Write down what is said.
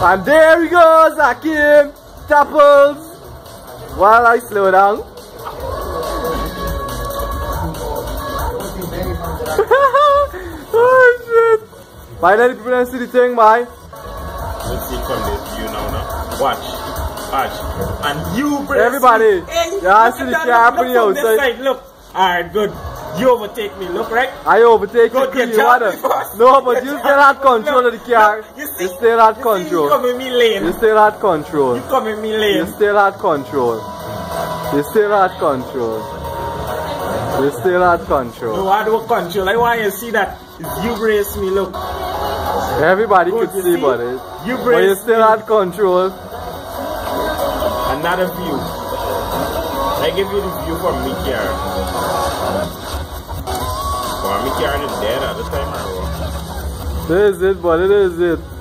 And there he goes, Hakeem. Tapples. While I slow down. oh shit. The people see the thing, bye. Let's see from this view now, now. Watch. Watch. And you. Everybody. Hey, Yeah, I see the car this outside. Look. Alright, good. You overtake me, look right? I overtake Go get queen. your What. No, but you still had control of the car. Look, you see- You still had You see, you control. come in me lane. You still had control. You come in me lane. You still had control. You still had control. You still had control. No, I don't control. I want you to see that. You brace me, look. Everybody could see, see? but it. You But you still me. had control. Another view. I give you the view from me car. Well, me car is dead what? This is it, but it is it.